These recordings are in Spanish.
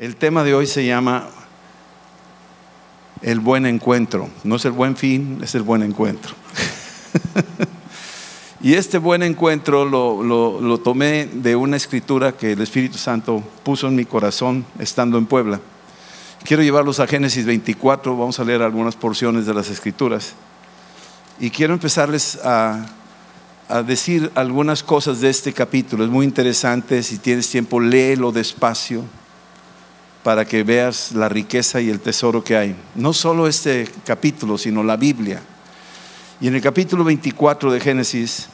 El tema de hoy se llama el buen encuentro. No es el buen fin, es el buen encuentro. y este buen encuentro lo, tomé de una escritura que el Espíritu Santo puso en mi corazón estando en Puebla. Quiero llevarlos a Génesis 24, vamos a leer algunas porciones de las escrituras. Y quiero empezarles a, decir algunas cosas de este capítulo. Es muy interesante, si tienes tiempo, léelo despacio para que veas la riqueza y el tesoro que hay. No solo este capítulo, sino la Biblia. Y en el capítulo 24 de Génesis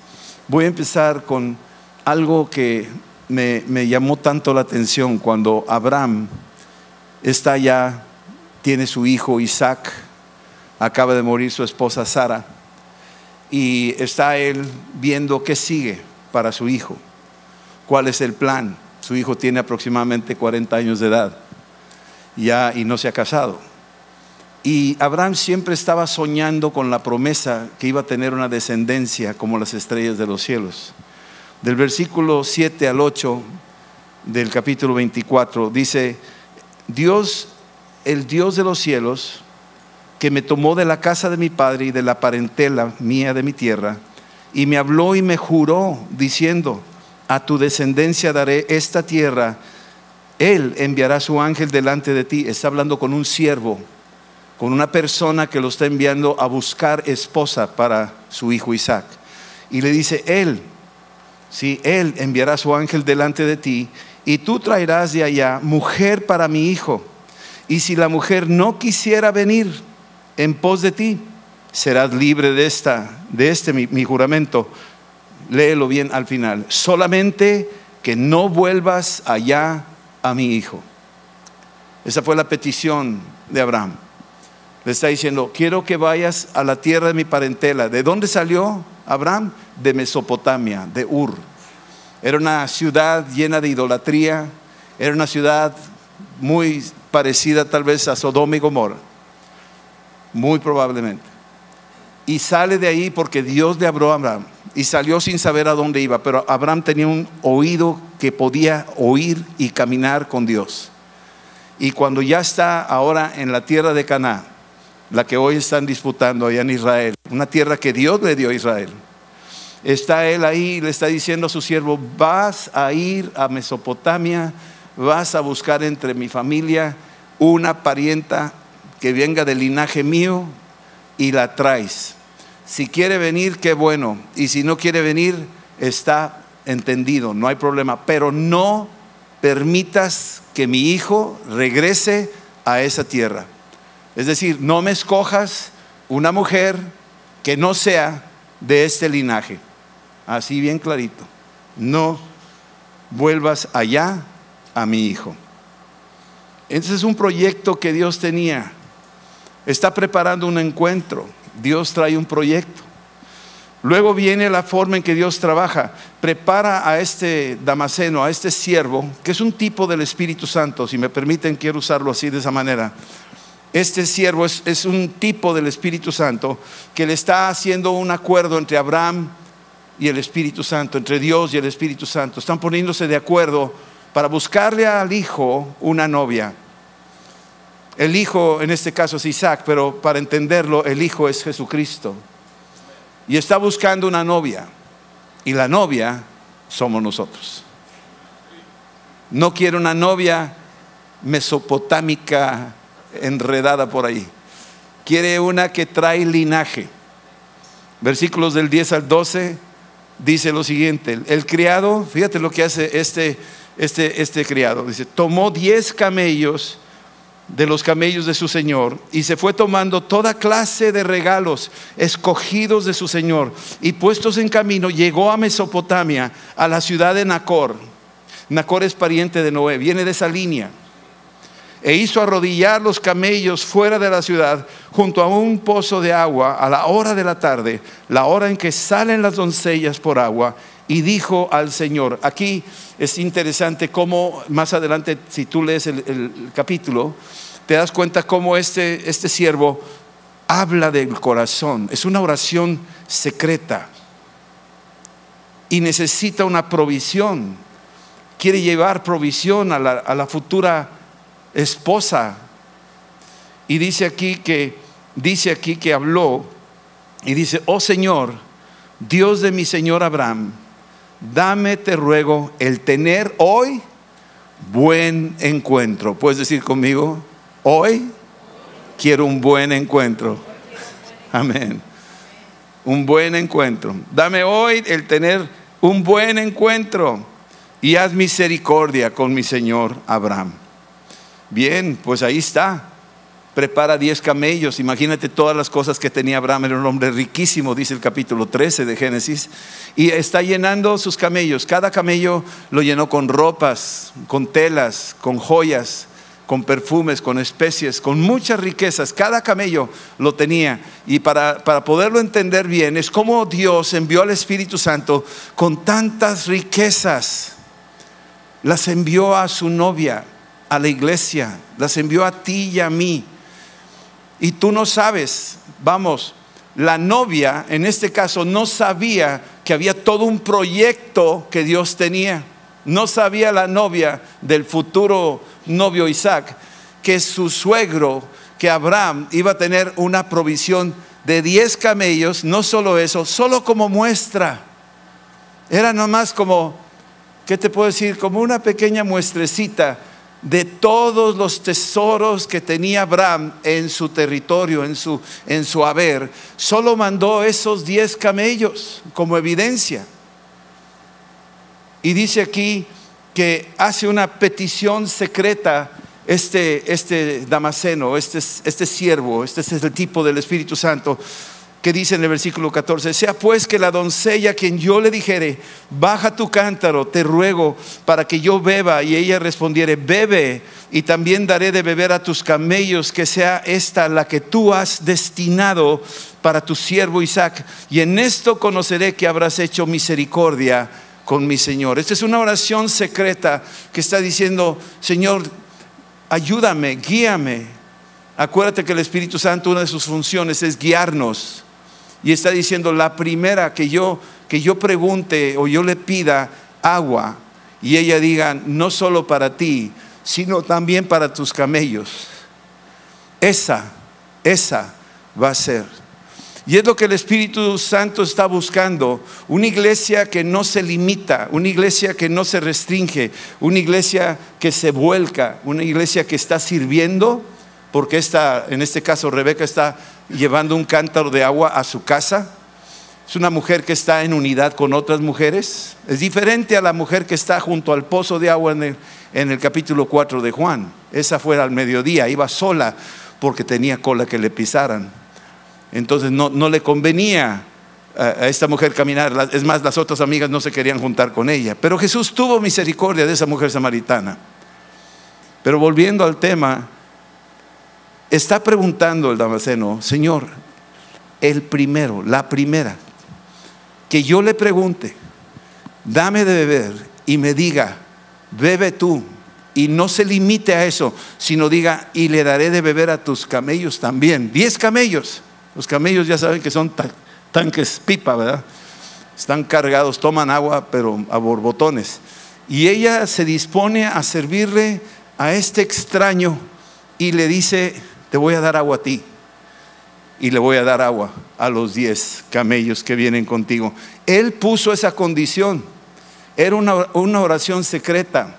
voy a empezar con algo que me, llamó tanto la atención cuando Abraham está ya, tiene su hijo Isaac, acaba de morir su esposa Sara, y está él viendo qué sigue para su hijo, cuál es el plan. Su hijo tiene aproximadamente 40 años de edad ya y no se ha casado. Y Abraham siempre estaba soñando con la promesa que iba a tener una descendencia como las estrellas de los cielos. Del versículo 7 al 8 del capítulo 24 dice, Dios, el Dios de los cielos, que me tomó de la casa de mi padre y de la parentela mía de mi tierra, y me habló y me juró diciendo, a tu descendencia daré esta tierra él enviará su ángel delante de ti. Está hablando con un siervo, con una persona que lo está enviando a buscar esposa para su hijo Isaac. Y le dice, Él, si Él enviará su ángel delante de ti, y tú traerás de allá mujer para mi hijo. Y si la mujer no quisiera venir en pos de ti, serás libre de esta, de este mi, mi juramento. Léelo bien al final. Solamente que no vuelvas allá a mi hijo. Esa fue la petición de Abraham. Le está diciendo, quiero que vayas a la tierra de mi parentela. ¿De dónde salió Abraham? De Mesopotamia, de Ur. Era una ciudad llena de idolatría, era una ciudad muy parecida tal vez a Sodoma y Gomorra, muy probablemente. Y sale de ahí porque Dios le habló a Abraham y salió sin saber a dónde iba, pero Abraham tenía un oído que podía oír y caminar con Dios. Y cuando ya está ahora en la tierra de Canaán, la que hoy están disputando allá en Israel, una tierra que Dios le dio a Israel, está él ahí y le está diciendo a su siervo, vas a ir a Mesopotamia, vas a buscar entre mi familia una parienta que venga del linaje mío y la traes. Si quiere venir, qué bueno. Y si no quiere venir, está entendido, no hay problema. Pero no permitas que mi hijo regrese a esa tierra. Es decir, no me escojas una mujer que no sea de este linaje. Así bien clarito. No vuelvas allá a mi hijo. Ese es un proyecto que Dios tenía. Está preparando un encuentro. Dios trae un proyecto. Luego viene la forma en que Dios trabaja. Prepara a este Damaseno, a este siervo, que es un tipo del Espíritu Santo. Si me permiten, quiero usarlo así de esa manera. Este siervo es, es un tipo del Espíritu Santo que le está haciendo un acuerdo entre Abraham y el Espíritu Santo, entre Dios y el Espíritu Santo. Están poniéndose de acuerdo para buscarle al hijo una novia. El hijo en este caso es Isaac, pero para entenderlo, el hijo es Jesucristo. Y está buscando una novia. Y la novia somos nosotros. No quiere una novia mesopotámica enredada por ahí. Quiere una que trae linaje. Versículos del 10 al 12 dice lo siguiente, el criado, fíjate lo que hace este, este, este criado, dice, tomó 10 camellos de los camellos de su señor y se fue tomando toda clase de regalos escogidos de su señor y puestos en camino llegó a Mesopotamia, a la ciudad de Nacor. Nacor es pariente de Noé, viene de esa línea. E hizo arrodillar los camellos fuera de la ciudad junto a un pozo de agua a la hora de la tarde, la hora en que salen las doncellas por agua, y dijo al Señor, aquí es interesante cómo más adelante, si tú lees el, capítulo, te das cuenta cómo este, este siervo habla del corazón. Es una oración secreta y necesita una provisión. Quiere llevar provisión a la, a la futura esposa. Y dice aquí que dice aquí que habló y dice, "Oh Señor, Dios de mi Señor Abraham, dame, te ruego, el tener hoy buen encuentro. ¿Puedes decir conmigo? Hoy quiero un buen encuentro. Amén. Un buen encuentro. Dame hoy el tener un buen encuentro y haz misericordia con mi Señor Abraham. Bien, pues ahí está prepara 10 camellos. Imagínate todas las cosas que tenía Abraham. Era un hombre riquísimo, dice el capítulo 13 de Génesis. Y está llenando sus camellos. Cada camello lo llenó con ropas, con telas, con joyas, con perfumes, con especies, con muchas riquezas. Cada camello lo tenía. Y para, para poderlo entender bien, es como Dios envió al Espíritu Santo con tantas riquezas. Las envió a su novia, a la iglesia, las envió a ti y a mí y tú no sabes, vamos, la novia en este caso no sabía que había todo un proyecto que Dios tenía. No sabía la novia del futuro novio Isaac que su suegro, que Abraham iba a tener una provisión de 10 camellos, no solo eso, solo como muestra. Era nomás como, ¿qué te puedo decir? Como una pequeña muestrecita de todos los tesoros que tenía Abraham en su territorio, en su, en su haber, solo mandó esos diez camellos como evidencia. Y dice aquí que hace una petición secreta este, este Damaseno, este, este siervo, este es el tipo del Espíritu Santo, que dice en el versículo 14, sea pues que la doncella quien yo le dijere, baja tu cántaro, te ruego, para que yo beba, y ella respondiere, bebe, y también daré de beber a tus camellos, que sea esta la que tú has destinado para tu siervo Isaac, y en esto conoceré que habrás hecho misericordia con mi Señor. Esta es una oración secreta que está diciendo, Señor, ayúdame, guíame. Acuérdate que el Espíritu Santo, una de sus funciones es guiarnos y está diciendo, la primera que yo, que yo pregunte o yo le pida agua y ella diga, no solo para ti, sino también para tus camellos. Esa, esa va a ser. Y es lo que el Espíritu Santo está buscando, una iglesia que no se limita, una iglesia que no se restringe, una iglesia que se vuelca, una iglesia que está sirviendo, porque en este caso Rebeca está llevando un cántaro de agua a su casa. Es una mujer que está en unidad con otras mujeres. Es diferente a la mujer que está junto al pozo de agua en el, capítulo 4 de Juan. Esa fue al mediodía, iba sola porque tenía cola que le pisaran. Entonces no, le convenía a esta mujer caminar. Es más, las otras amigas no se querían juntar con ella. Pero Jesús tuvo misericordia de esa mujer samaritana. Pero volviendo al tema, Está preguntando el Damaseno, Señor, el primero, la primera, que yo le pregunte, dame de beber y me diga, bebe tú, y no se limite a eso, sino diga, y le daré de beber a tus camellos también. Diez camellos. Los camellos ya saben que son tanques pipa, ¿verdad? Están cargados, toman agua, pero a borbotones. Y ella se dispone a servirle a este extraño y le dice, te voy a dar agua a ti y le voy a dar agua a los diez camellos que vienen contigo. Él puso esa condición. Era una, una, oración secreta.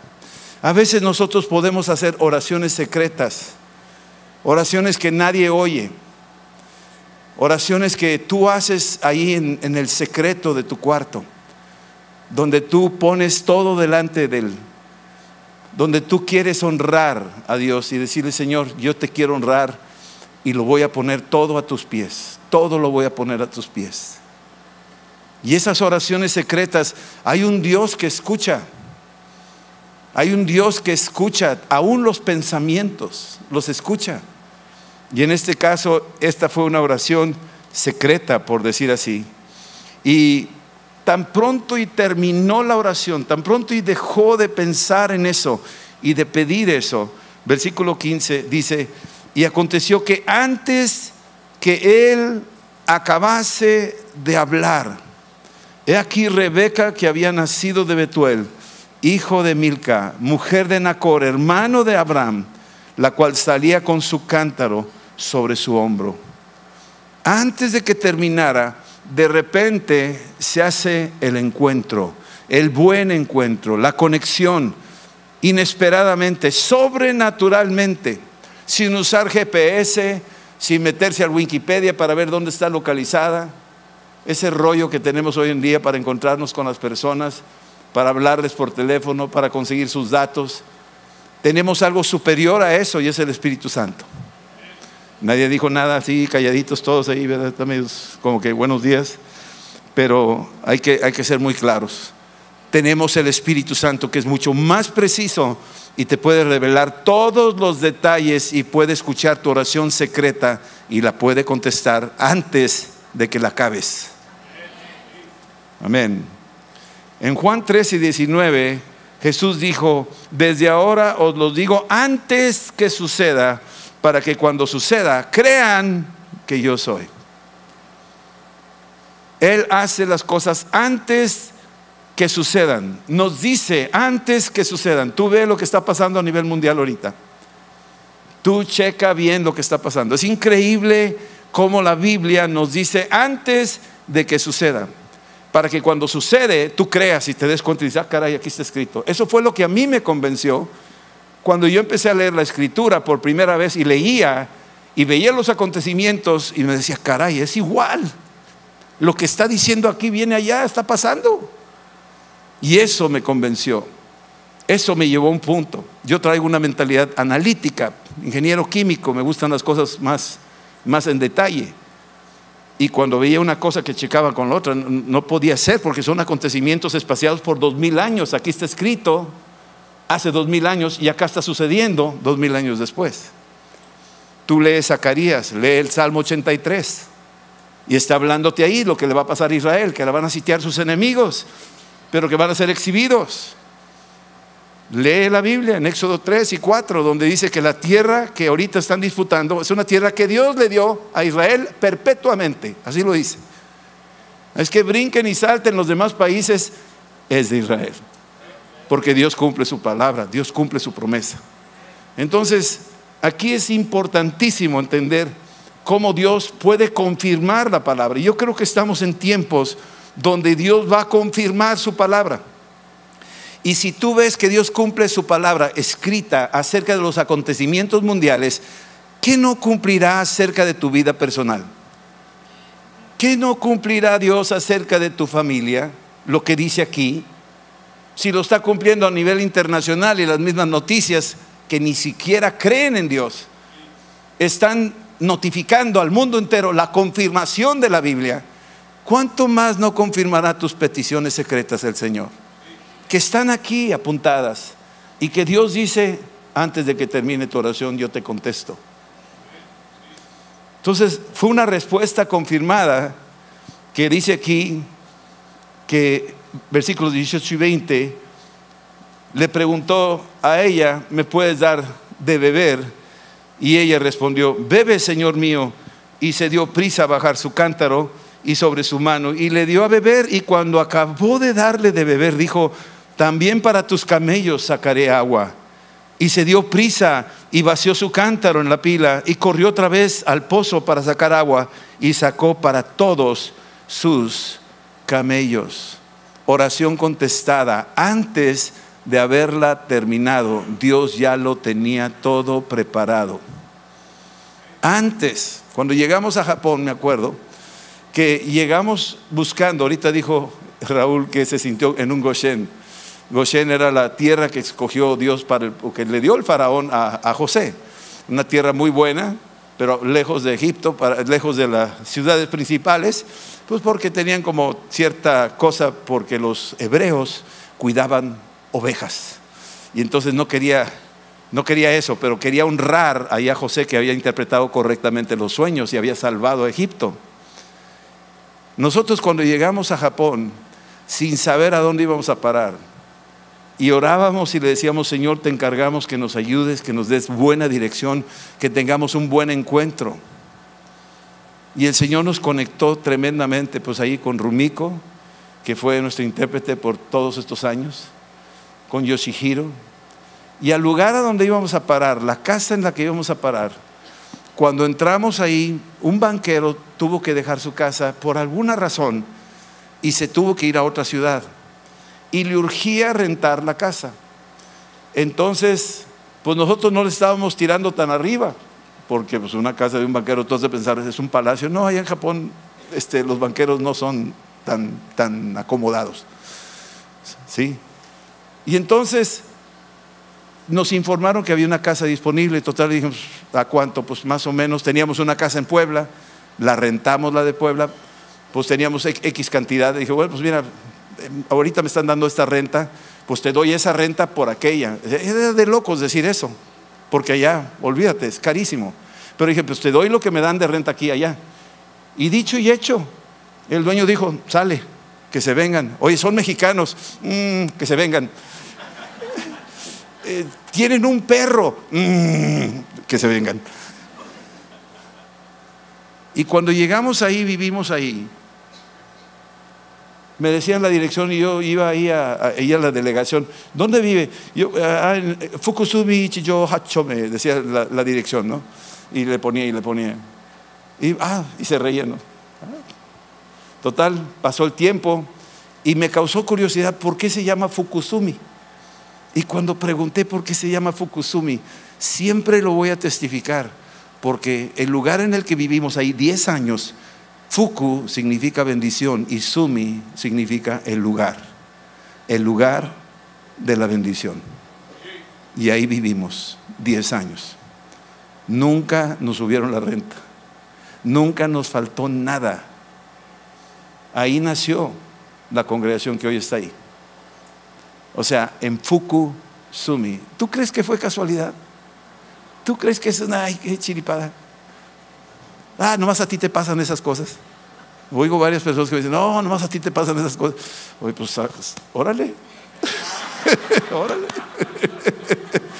A veces nosotros podemos hacer oraciones secretas, oraciones que nadie oye, oraciones que tú haces ahí en, en el secreto de tu cuarto, donde tú pones todo delante del, donde tú quieres honrar a Dios y decirle, Señor, yo te quiero honrar y lo voy a poner todo a tus pies, todo lo voy a poner a tus pies. Y esas oraciones secretas, hay un Dios que escucha, hay un Dios que escucha, aún los pensamientos, los escucha. Y en este caso, esta fue una oración secreta, por decir así. Y tan pronto y terminó la oración, tan pronto y dejó de pensar en eso y de pedir eso, versículo 15 dice, y aconteció que antes que él acabase de hablar, he aquí Rebeca que había nacido de Betuel, hijo de Milca, mujer de Nacor, hermano de Abraham, la cual salía con su cántaro sobre su hombro. Antes de que terminara, de repente se hace el encuentro, el buen encuentro, la conexión, inesperadamente, sobrenaturalmente, sin usar GPS, sin meterse al Wikipedia para ver dónde está localizada, ese rollo que tenemos hoy en día para encontrarnos con las personas, para hablarles por teléfono, para conseguir sus datos. Tenemos algo superior a eso y es el Espíritu Santo. Nadie dijo nada así, calladitos todos ahí, ¿verdad? como que buenos días, pero hay que, hay que ser muy claros. Tenemos el Espíritu Santo que es mucho más preciso y te puede revelar todos los detalles y puede escuchar tu oración secreta y la puede contestar antes de que la acabes. Amén. En Juan 13 y 19, Jesús dijo, desde ahora os lo digo antes que suceda, para que cuando suceda crean que yo soy. Él hace las cosas antes que sucedan. Nos dice antes que sucedan. Tú ve lo que está pasando a nivel mundial ahorita. Tú checa bien lo que está pasando. Es increíble cómo la Biblia nos dice antes de que suceda para que cuando sucede tú creas y te des cuenta y dices, ah, caray, aquí está escrito. Eso fue lo que a mí me convenció cuando yo empecé a leer la escritura por primera vez y leía y veía los acontecimientos y me decía, caray, es igual. Lo que está diciendo aquí viene allá, está pasando. Y eso me convenció. Eso me llevó a un punto. Yo traigo una mentalidad analítica, ingeniero químico, me gustan las cosas más, más en detalle. Y cuando veía una cosa que checaba con la otra, no podía ser porque son acontecimientos espaciados por dos mil años. Aquí está escrito hace dos mil años y acá está sucediendo dos mil años después. Tú lees Zacarías, lee el Salmo 83 y está hablándote ahí lo que le va a pasar a Israel, que la van a sitiar sus enemigos, pero que van a ser exhibidos. Lee la Biblia en Éxodo 3 y 4, donde dice que la tierra que ahorita están disputando es una tierra que Dios le dio a Israel perpetuamente. Así lo dice. Es que brinquen y salten los demás países, es de Israel. Porque Dios cumple su palabra, Dios cumple su promesa. Entonces, aquí es importantísimo entender cómo Dios puede confirmar la palabra. Yo creo que estamos en tiempos donde Dios va a confirmar su palabra. Y si tú ves que Dios cumple su palabra escrita acerca de los acontecimientos mundiales, ¿qué no cumplirá acerca de tu vida personal? ¿Qué no cumplirá Dios acerca de tu familia? Lo que dice aquí. Si lo está cumpliendo a nivel internacional y las mismas noticias que ni siquiera creen en Dios, están notificando al mundo entero la confirmación de la Biblia, ¿cuánto más no confirmará tus peticiones secretas el Señor? que están aquí apuntadas y que Dios dice, antes de que termine tu oración, yo te contesto. Entonces, fue una respuesta confirmada que dice aquí que versículos 18 y 20 le preguntó a ella, ¿me puedes dar de beber? Y ella respondió, bebe, Señor mío. Y se dio prisa a bajar su cántaro y sobre su mano y le dio a beber. Y cuando acabó de darle de beber, dijo, también para tus camellos sacaré agua. Y se dio prisa y vació su cántaro en la pila y corrió otra vez al pozo para sacar agua y sacó para todos sus camellos. Oración contestada. Antes de haberla terminado, Dios ya lo tenía todo preparado. Antes, cuando llegamos a Japón, me acuerdo, que llegamos buscando, ahorita dijo Raúl que se sintió en un Goshen Goshen era la tierra que escogió Dios para que le dio el faraón a, José. Una tierra muy buena, pero lejos de Egipto, lejos de las ciudades principales, pues porque tenían como cierta cosa, porque los hebreos cuidaban ovejas. Y entonces no quería, no quería eso, pero quería honrar a José que había interpretado correctamente los sueños y había salvado a Egipto. Nosotros cuando llegamos a Japón, sin saber a dónde íbamos a parar, y orábamos y le decíamos, Señor, te encargamos que nos ayudes, que nos des buena dirección, que tengamos un buen encuentro. Y el Señor nos conectó tremendamente, pues ahí con Rumiko, que fue nuestro intérprete por todos estos años, con Yoshihiro, Y al lugar a donde íbamos a parar, la casa en la que íbamos a parar, cuando entramos ahí, un banquero tuvo que dejar su casa por alguna razón y se tuvo que ir a otra ciudad. Y le urgía rentar la casa. Entonces, pues nosotros no le estábamos tirando tan arriba, porque pues una casa de un banquero, todos de pensar, es un palacio. No, allá en Japón este, los banqueros no son tan, tan acomodados. ¿Sí? Y entonces nos informaron que había una casa disponible, total dijimos, ¿a cuánto? Pues más o menos teníamos una casa en Puebla, la rentamos la de Puebla, pues teníamos X cantidad, dije, bueno, pues mira, em, ahorita me están dando esta renta, pues te doy esa renta por aquella. Era de locos decir eso, porque allá, olvídate, es carísimo. Pero dije, pues te doy lo que me dan de renta aquí allá. Y dicho y hecho, el dueño dijo, sale, que se vengan. Oye, son mexicanos, mm, que se vengan. Eh, tienen un perro, mm, que se vengan. Y cuando llegamos ahí, vivimos ahí. Me decían la dirección y yo iba ahí a, a, la delegación. ¿Dónde vive? Yo, ah, en Fukusumi Chiyo Hacho, me decía la, dirección, ¿no? Y le ponía y le ponía. Y, ah, y se reía. Total, pasó el tiempo y me causó curiosidad por qué se llama Fukusumi. Y cuando pregunté por qué se llama Fukusumi, siempre lo voy a testificar, porque el lugar en el que vivimos ahí 10 años, Fuku significa bendición y Sumi significa el lugar, el lugar de la bendición. Y ahí vivimos 10 años. Nunca nos subieron la renta, nunca nos faltó nada. Ahí nació la congregación que hoy está ahí. O sea, en Fukusumi. ¿Tú crees que fue casualidad? ¿Tú crees que es una ay, qué chiripada? Ah, nomás a ti te pasan esas cosas. Oigo varias personas que me dicen, no, nomás a ti te pasan esas cosas. Oye, pues, ah, pues órale. órale.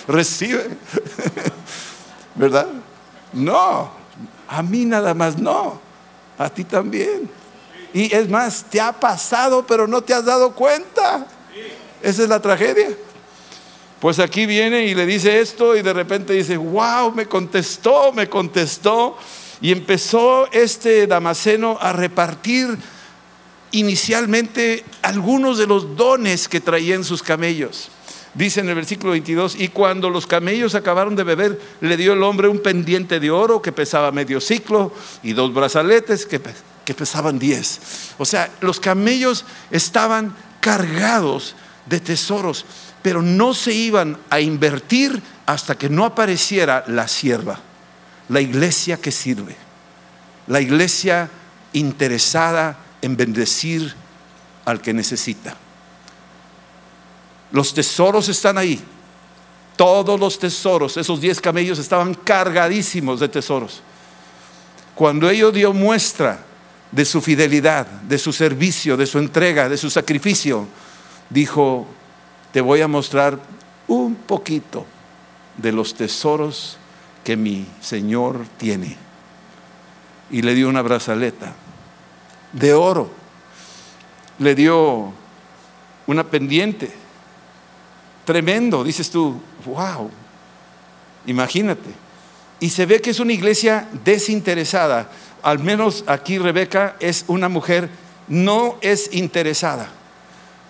Recibe. ¿Verdad? No. A mí nada más no. A ti también. Y es más, te ha pasado, pero no te has dado cuenta. Esa es la tragedia. Pues aquí viene y le dice esto y de repente dice, wow, me contestó, me contestó. Y empezó este Damasceno a repartir inicialmente algunos de los dones que traían sus camellos. Dice en el versículo 22, y cuando los camellos acabaron de beber, le dio el hombre un pendiente de oro que pesaba medio ciclo y dos brazaletes que, que pesaban diez. O sea, los camellos estaban cargados de tesoros, pero no se iban a invertir hasta que no apareciera la sierva, la iglesia que sirve, la iglesia interesada en bendecir al que necesita. Los tesoros están ahí. Todos los tesoros, esos diez camellos estaban cargadísimos de tesoros. Cuando ellos dio muestra de su fidelidad, de su servicio, de su entrega, de su sacrificio, dijo, te voy a mostrar un poquito de los tesoros que mi Señor tiene. Y le dio una brazaleta de oro, le dio una pendiente, tremendo, dices tú, wow, imagínate. Y se ve que es una iglesia desinteresada, al menos aquí Rebeca es una mujer no es interesada.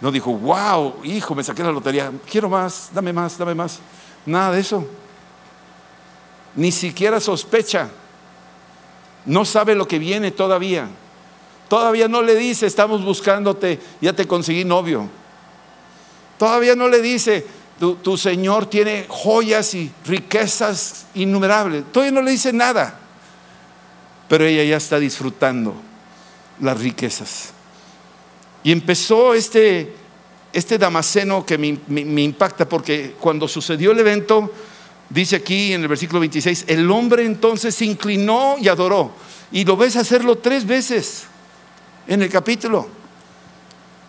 No dijo, wow, hijo, me saqué la lotería, quiero más, dame más, dame más. Nada de eso. Ni siquiera sospecha. No sabe lo que viene todavía. Todavía no le dice, estamos buscándote, ya te conseguí novio. Todavía no le dice, tu, Señor tiene joyas y riquezas innumerables. Todavía no le dice nada. Pero ella ya está disfrutando las riquezas. Y empezó este, este Damaseno que me, me impacta porque cuando sucedió el evento, dice aquí en el versículo 26, el hombre entonces se inclinó y adoró. Y lo ves hacerlo tres veces en el capítulo.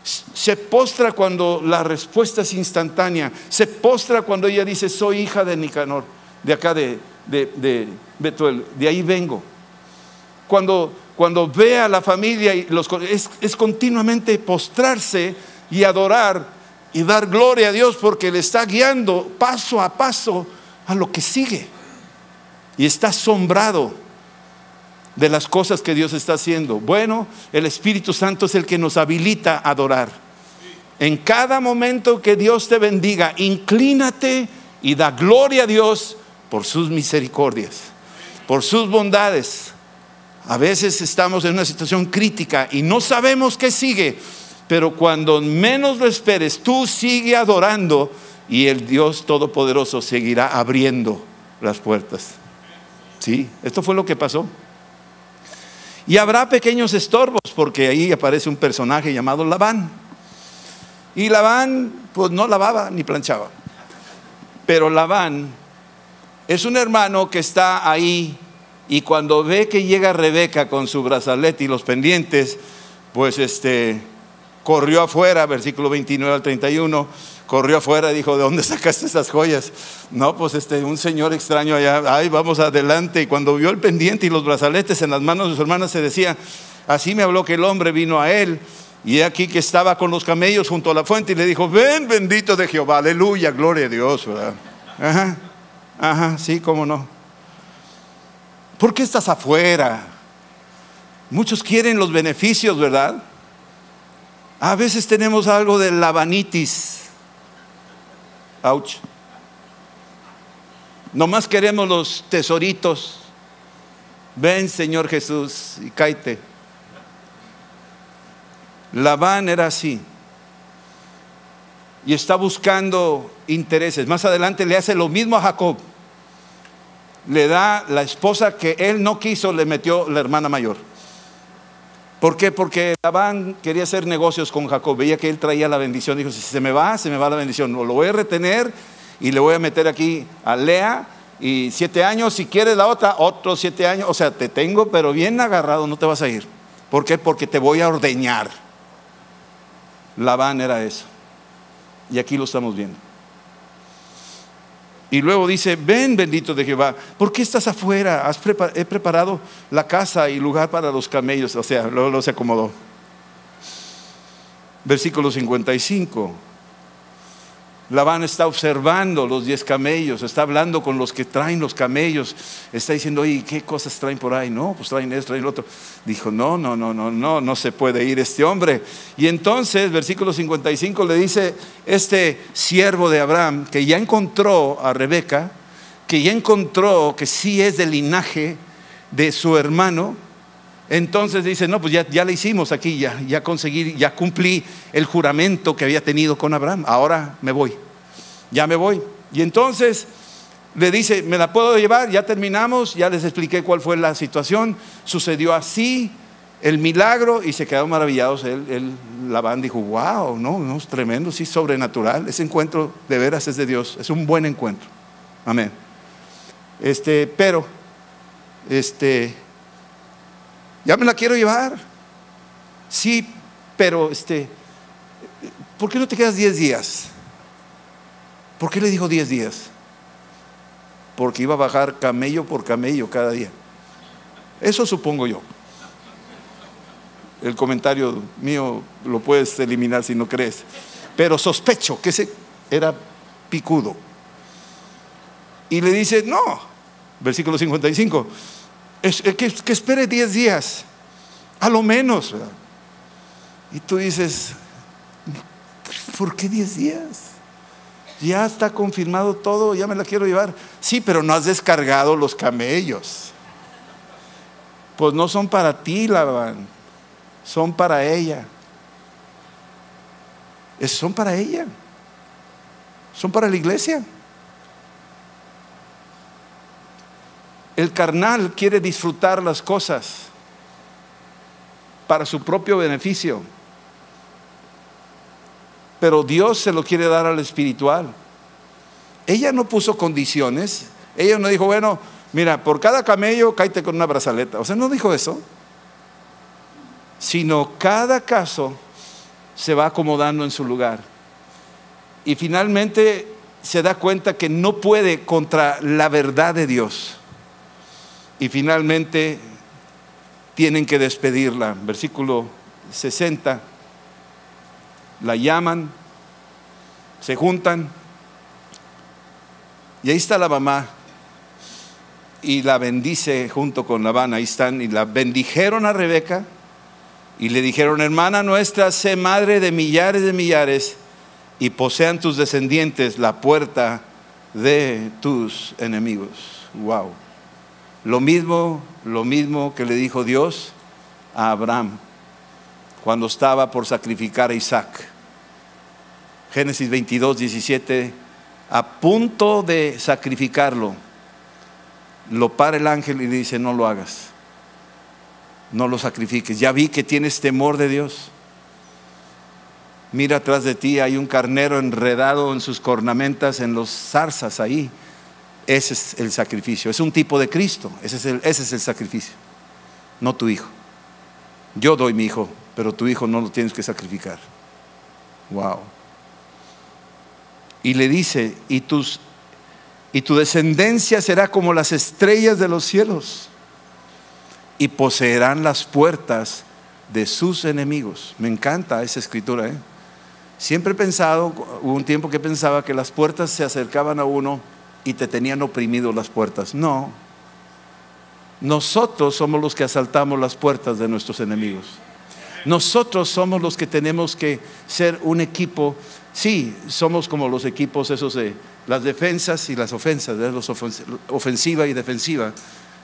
Se postra cuando la respuesta es instantánea. Se postra cuando ella dice, soy hija de Nicanor, de acá de, de, de Betuel, de ahí vengo. Cuando cuando ve a la familia y los, es, es continuamente postrarse y adorar y dar gloria a Dios porque le está guiando paso a paso a lo que sigue. Y está asombrado de las cosas que Dios está haciendo. Bueno, el Espíritu Santo es el que nos habilita a adorar. En cada momento que Dios te bendiga, inclínate y da gloria a Dios por sus misericordias, por sus bondades. A veces estamos en una situación crítica y no sabemos qué sigue, pero cuando menos lo esperes, tú sigue adorando y el Dios Todopoderoso seguirá abriendo las puertas. Sí, esto fue lo que pasó. Y habrá pequeños estorbos, porque ahí aparece un personaje llamado Labán. Y Labán, pues no lavaba ni planchaba. Pero Labán es un hermano que está ahí y cuando ve que llega Rebeca con su brazalete y los pendientes, pues este corrió afuera, versículo 29 al 31, corrió afuera y dijo, ¿de dónde sacaste esas joyas? No, pues este, un señor extraño allá, ay, vamos adelante. Y cuando vio el pendiente y los brazaletes en las manos de su hermana, se decía, así me habló que el hombre vino a él. Y aquí que estaba con los camellos junto a la fuente y le dijo, ven bendito de Jehová, aleluya, gloria a Dios, ¿verdad? Ajá, ajá, sí, cómo no. ¿Por qué estás afuera? Muchos quieren los beneficios, ¿verdad? A veces tenemos algo de labanitis. Ouch. Nomás queremos los tesoritos. Ven, Señor Jesús, y cáite. Labán era así. Y está buscando intereses. Más adelante le hace lo mismo a Jacob. Le da la esposa que él no quiso, le metió la hermana mayor. ¿Por qué? Porque Labán quería hacer negocios con Jacob, veía que él traía la bendición, dijo, si se me va, se me va la bendición, lo voy a retener y le voy a meter aquí a Lea y siete años, si quieres la otra, otros siete años, o sea, te tengo pero bien agarrado, no te vas a ir. ¿Por qué? Porque te voy a ordeñar. Labán era eso. Y aquí lo estamos viendo. Y luego dice, ven bendito de Jehová, ¿por qué estás afuera? he preparado la casa y lugar para los camellos. O sea, luego se acomodó. Versículo 55. Labán está observando los diez camellos, está hablando con los que traen los camellos, está diciendo, oye, ¿qué cosas traen por ahí? No, pues traen esto, traen lo otro. Dijo, no, no, no, no, no, no se puede ir este hombre. Y entonces, versículo 55 le dice este siervo de Abraham, que ya encontró a Rebeca, que ya encontró que sí es del linaje de su hermano, entonces dice, no, pues ya, ya le hicimos aquí, ya, ya conseguí, ya cumplí el juramento que había tenido con Abraham, ahora me voy, ya me voy. Y entonces le dice, ¿me la puedo llevar? Ya terminamos, ya les expliqué cuál fue la situación, sucedió así, el milagro y se quedaron maravillados. Él, Labán dijo, wow, no, no, es tremendo, sí, sobrenatural. Ese encuentro de veras es de Dios, es un buen encuentro. Amén. Este, pero, este, ya me la quiero llevar. Sí, pero este, ¿por qué no te quedas 10 días? ¿Por qué le dijo 10 días? Porque iba a bajar camello por camello cada día. Eso supongo yo. El comentario mío lo puedes eliminar si no crees. Pero sospecho que ese era picudo. Y le dice, no, versículo 55, es, que, que, espere 10 días, a lo menos. Y tú dices, ¿por qué 10 días? Ya está confirmado todo, ya me la quiero llevar. Sí, pero no has descargado los camellos. Pues no son para ti, Labán, son para ella. son para ella. Son para la iglesia. El carnal quiere disfrutar las cosas para su propio beneficio. Pero Dios se lo quiere dar al espiritual. Ella no puso condiciones. Ella no dijo, bueno, mira, por cada camello cállate con una brazaleta. O sea, no dijo eso. Sino cada caso se va acomodando en su lugar. Y finalmente se da cuenta que no puede contra la verdad de Dios y finalmente tienen que despedirla. Versículo 60, la llaman Se juntan y ahí está la mamá y la bendice junto con Labán, ahí están, y la bendijeron a Rebeca y le dijeron, hermana nuestra, sé madre de millares de millares y posean tus descendientes la puerta de tus enemigos. Wow. Lo mismo, lo mismo que le dijo Dios a Abraham cuando estaba por sacrificar a Isaac. Génesis 22, 17, a punto de sacrificarlo, lo para el ángel y le dice, no lo hagas, no lo sacrifiques. Ya vi que tienes temor de Dios. Mira atrás de ti, hay un carnero enredado en sus cornamentas, en los zarzas ahí. Ese es el sacrificio. Es un tipo de Cristo. Ese es el, ese es el sacrificio. No tu hijo. Yo doy mi hijo, pero tu hijo no lo tienes que sacrificar. Wow. Y le dice, y, tus, y tu descendencia será como las estrellas de los cielos y poseerán las puertas de sus enemigos. Me encanta esa escritura. ¿eh? Siempre he pensado, hubo un tiempo que pensaba que las puertas se acercaban a uno y te tenían oprimido las puertas. No, nosotros somos los que asaltamos las puertas de nuestros enemigos. Nosotros somos los que tenemos que ser un equipo. Sí, somos como los equipos esos de las defensas y las ofensas, ofensiva y defensiva.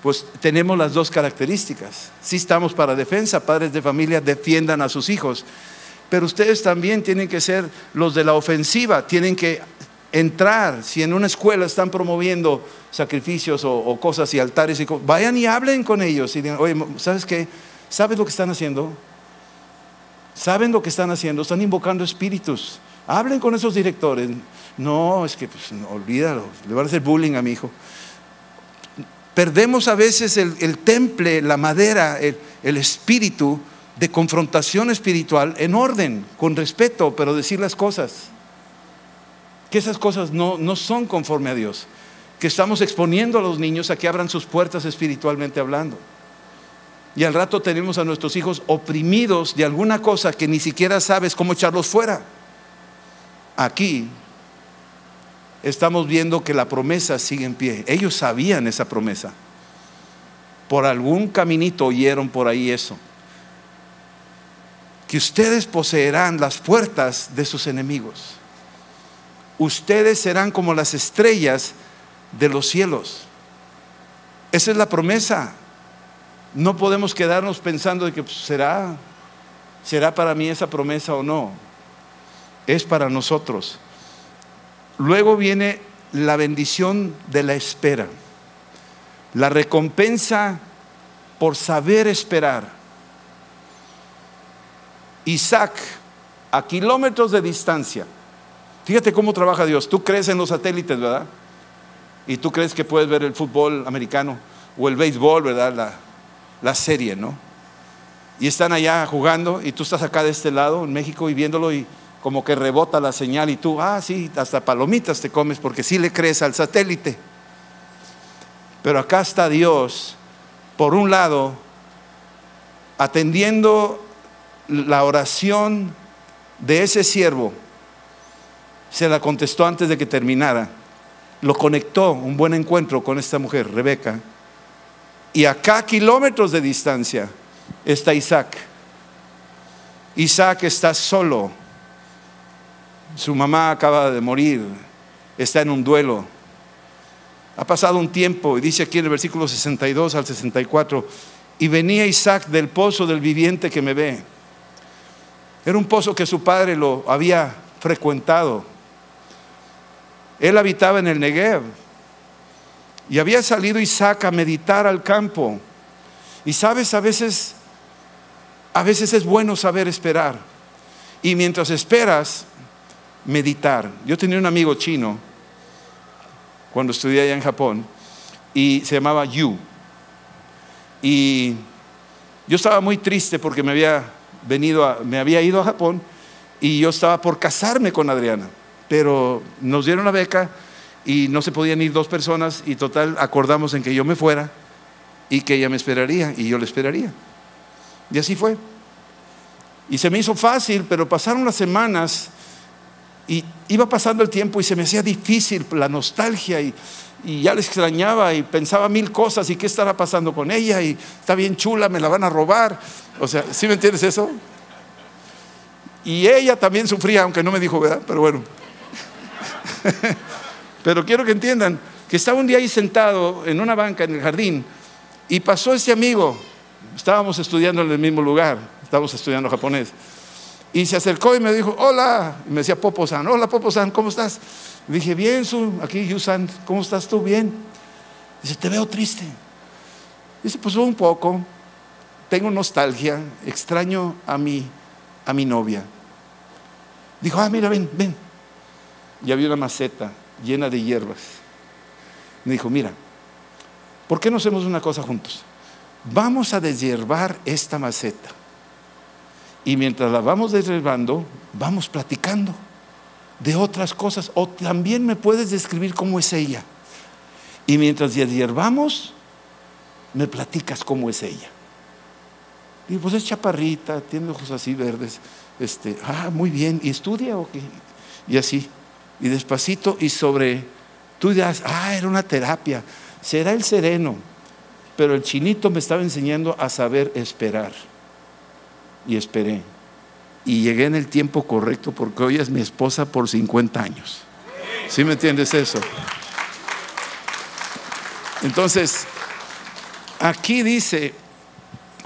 Pues tenemos las dos características. Sí estamos para defensa, padres de familia defiendan a sus hijos, pero ustedes también tienen que ser los de la ofensiva, tienen que entrar, si en una escuela están promoviendo sacrificios o, cosas y altares, y vayan y hablen con ellos y digan, oye, ¿sabes qué? ¿Sabes lo que están haciendo? ¿Saben lo que están haciendo? Están invocando espíritus. Hablen con esos directores. No, es que pues, olvídalo, le van a hacer bullying a mi hijo. Perdemos a veces el, temple, la madera, el espíritu de confrontación espiritual en orden, con respeto, pero decir las cosas. Que esas cosas no, no son conforme a Dios. Que estamos exponiendo a los niños a que abran sus puertas espiritualmente hablando. Y al rato tenemos a nuestros hijos oprimidos de alguna cosa que ni siquiera sabes cómo echarlos fuera. Aquí estamos viendo que la promesa sigue en pie. Ellos sabían esa promesa. Por algún caminito oyeron por ahí eso que ustedes poseerán las puertas de sus enemigos. Ustedes serán como las estrellas de los cielos. Esa es la promesa. No podemos quedarnos pensando de que pues, será será para mí esa promesa o no. Es para nosotros. Luego viene la bendición de la espera. La recompensa por saber esperar. Isaac, a kilómetros de distancia, fíjate cómo trabaja Dios. Tú crees en los satélites, ¿verdad? Y tú crees que puedes ver el fútbol americano o el béisbol, ¿verdad? La, serie, ¿no? Y están allá jugando y tú estás acá de este lado, en México, y viéndolo y como que rebota la señal y tú, ah, sí, hasta palomitas te comes porque sí le crees al satélite. Pero acá está Dios, por un lado, atendiendo la oración de ese siervo se la contestó antes de que terminara. Lo conectó, un buen encuentro con esta mujer, Rebeca. Y acá, kilómetros de distancia, está Isaac. Isaac está solo. Su mamá acaba de morir. Está en un duelo. Ha pasado un tiempo, y dice aquí en el versículo 62 al 64, y venía Isaac del pozo del viviente que me ve era un pozo que su padre lo había frecuentado. Él habitaba en el Negev. Y había salido Isaac a meditar al campo. Y sabes, a veces, a veces es bueno saber esperar. Y mientras esperas, meditar. Yo tenía un amigo chino cuando estudié allá en Japón y se llamaba Yu. Y yo estaba muy triste porque me había venido me había ido a Japón y yo estaba por casarme con Adriana, pero nos dieron la beca y no se podían ir dos personas y total acordamos en que yo me fuera y que ella me esperaría y yo le esperaría. Y así fue. Y se me hizo fácil, pero pasaron las semanas Y iba pasando el tiempo y se me hacía difícil la nostalgia y, ya le extrañaba y pensaba mil cosas y qué estará pasando con ella y está bien chula, me la van a robar. O sea, ¿sí me entiendes eso? Y ella también sufría, aunque no me dijo, ¿verdad? Pero bueno. Pero quiero que entiendan que estaba un día ahí sentado en una banca en el jardín y pasó este amigo, estábamos estudiando en el mismo lugar, estábamos estudiando japonés. Y se acercó y me dijo, hola, y me decía Popo-san, hola Popo-san, ¿cómo estás? Dije, bien, su, aquí Yusan, ¿cómo estás tú? Bien. Dice, te veo triste. Dice, pues un poco, tengo nostalgia, extraño a mi, a mi novia. Dijo, ah, mira, ven, ven. Y había una maceta llena de hierbas. Me dijo, mira, ¿por qué no hacemos una cosa juntos? Vamos a deshiervar esta maceta. Y mientras la vamos deshiervando, vamos platicando de otras cosas. O también me puedes describir cómo es ella. Y mientras deshiervamos, me platicas cómo es ella. Y pues es chaparrita, tiene ojos así verdes. Este, ah, muy bien. ¿Y estudia o qué? Y así. Y despacito y sobre, tú dirás, ah, era una terapia. Será el sereno. Pero el chinito me estaba enseñando a saber esperar. Y esperé. Y llegué en el tiempo correcto porque hoy es mi esposa por 50 años. ¿Sí me entiendes eso? Entonces, aquí dice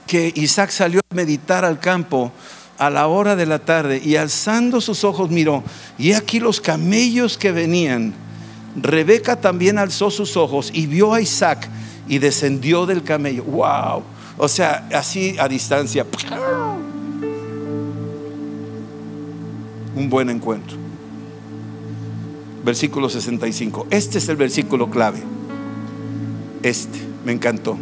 que Isaac salió a meditar al campo a la hora de la tarde y alzando sus ojos miró, y aquí los camellos que venían. Rebeca también alzó sus ojos y vio a Isaac y descendió del camello. ¡Wow! O sea, así a distancia. Un buen encuentro. Versículo 65. Este es el versículo clave. Este, me encantó.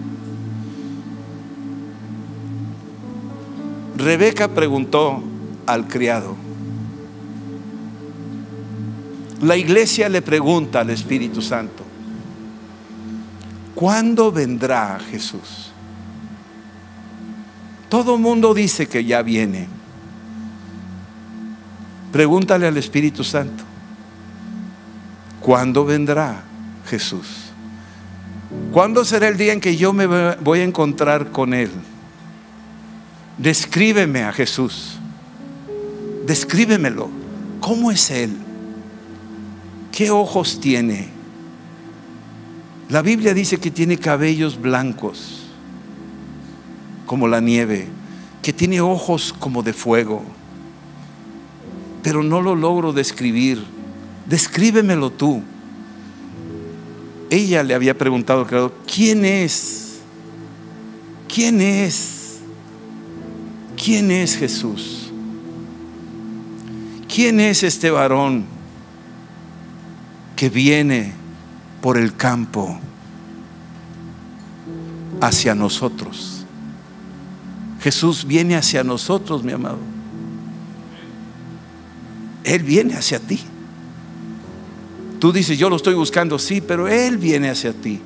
Rebeca preguntó al criado. La iglesia le pregunta al Espíritu Santo, ¿cuándo vendrá Jesús? Todo mundo dice que ya viene. Pregúntale al Espíritu Santo, ¿cuándo vendrá Jesús? ¿Cuándo será el día en que yo me voy a encontrar con Él? Descríbeme a Jesús. Descríbemelo. ¿Cómo es Él? ¿Qué ojos tiene? La Biblia dice que tiene cabellos blancos, como la nieve, que tiene ojos como de fuego, pero no lo logro describir. Descríbemelo tú. Ella le había preguntado al creador, ¿quién es? ¿Quién es? ¿Quién es Jesús? ¿Quién es este varón que viene por el campo hacia nosotros? Jesús viene hacia nosotros, mi amado. Él viene hacia ti. Tú dices, yo lo estoy buscando, sí, pero Él viene hacia ti.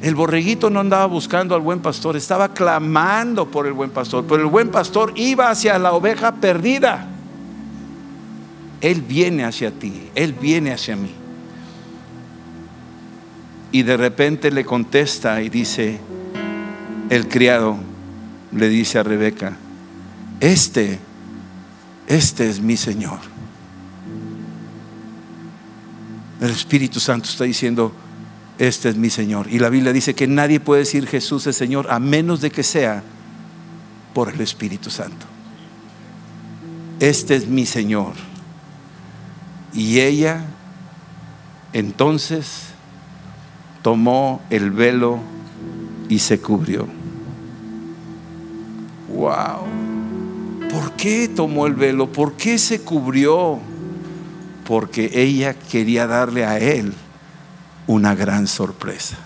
El borreguito no andaba buscando al buen pastor, estaba clamando por el buen pastor, pero el buen pastor iba hacia la oveja perdida. Él viene hacia ti, Él viene hacia mí. Y de repente le contesta y dice, el criado le dice a Rebeca, este, este es mi Señor. El Espíritu Santo está diciendo, este es mi Señor. Y la Biblia dice que nadie puede decir Jesús es Señor a menos de que sea por el Espíritu Santo. Este es mi Señor. Y ella entonces tomó el velo y se cubrió. Wow. ¿Por qué tomó el velo? ¿Por qué se cubrió? Porque ella quería darle a él una gran sorpresa.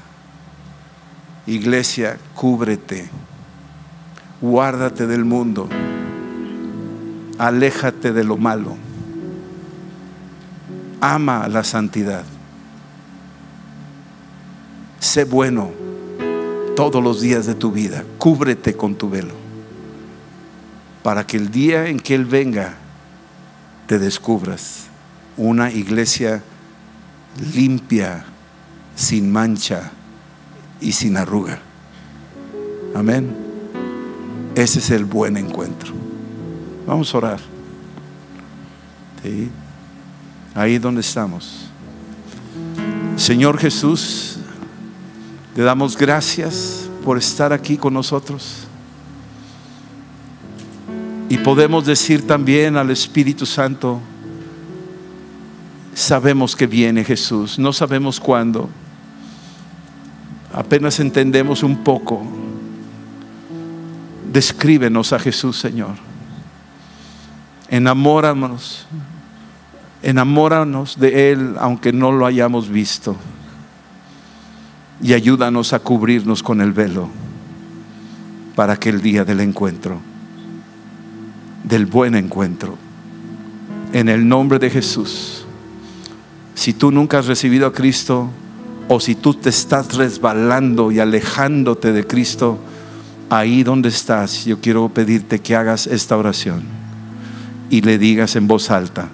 Iglesia, cúbrete, guárdate del mundo, aléjate de lo malo, ama la santidad, sé bueno todos los días de tu vida, cúbrete con tu velo, para que el día en que Él venga te descubras una iglesia limpia, sin mancha y sin arruga. Amén. Ese es el buen encuentro. Vamos a orar. Ahí donde estamos. Señor Jesús, te damos gracias por estar aquí con nosotros. Y podemos decir también al Espíritu Santo, sabemos que viene Jesús, no sabemos cuándo, apenas entendemos un poco. Descríbenos a Jesús, Señor. Enamóranos, enamóranos de Él aunque no lo hayamos visto. Y ayúdanos a cubrirnos con el velo para que el día del encuentro del buen encuentro. En el nombre de Jesús. Si tú nunca has recibido a Cristo o si tú te estás resbalando y alejándote de Cristo, ahí donde estás, yo quiero pedirte que hagas esta oración y le digas en voz alta,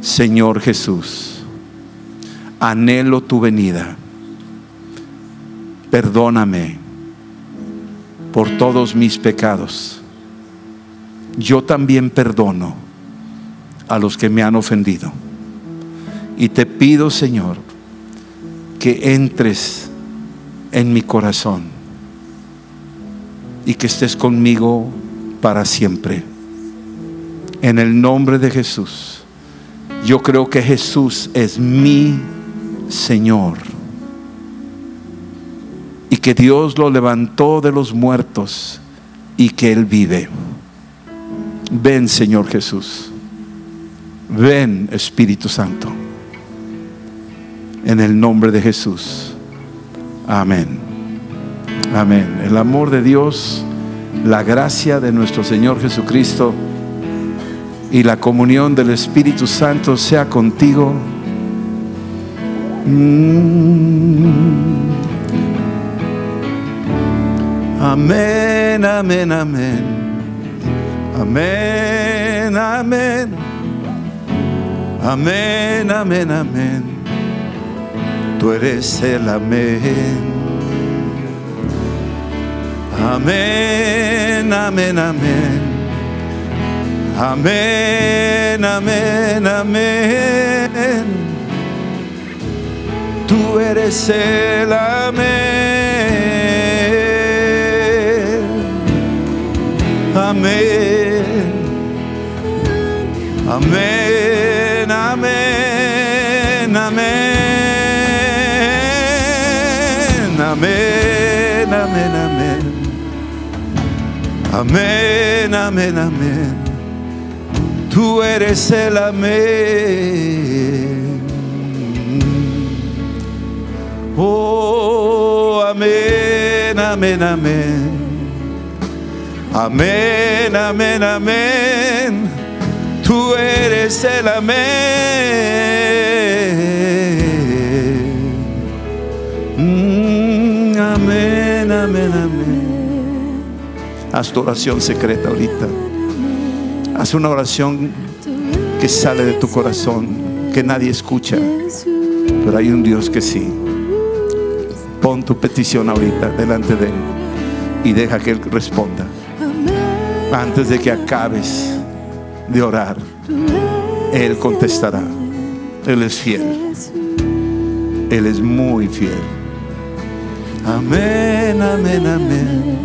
Señor Jesús, anhelo tu venida, perdóname por todos mis pecados yo también perdono a los que me han ofendido. Y te pido, Señor, que entres en mi corazón y que estés conmigo para siempre. En el nombre de Jesús, yo creo que Jesús es mi Señor y que Dios lo levantó de los muertos y que Él vive. Ven Señor Jesús. Ven Espíritu Santo. En el nombre de Jesús. Amén. Amén. El amor de Dios, la gracia de nuestro Señor Jesucristo y la comunión del Espíritu Santo sea contigo. Mm. Amén, amén, amén. Amén, amén. Amén, amén, amén. Tú eres el amén. Amén, amén, amén. Amén, amén, amén. Tú eres el amén. Amén. Amén, Amén, amén, amén. Amén, amén. Tú eres el amén. Oh, amén, amén, amén. Amén, amén, amén. Tú eres el amén. Mm, amén, Haz tu oración secreta ahorita. Haz una oración que sale de tu corazón, que nadie escucha. Pero hay un Dios que sí. Pon tu petición ahorita delante de Él y deja que Él responda antes de que acabes de orar, Él contestará. Él es fiel. Él es muy fiel. Amén, amén, amén.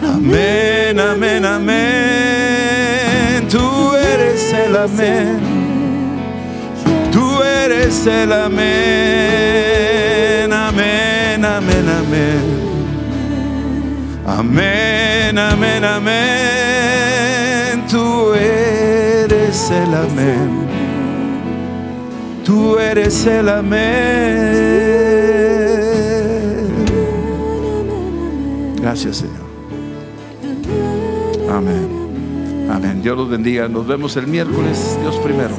Amén, amén, amén. Tú eres el amén. Tú eres el amén. Amén, amén, amén. Amén, amén, amén. Tú eres el amén. Tú eres el amén. Gracias, Señor. Amén. Amén. Dios los bendiga. Nos vemos el miércoles. Dios primero.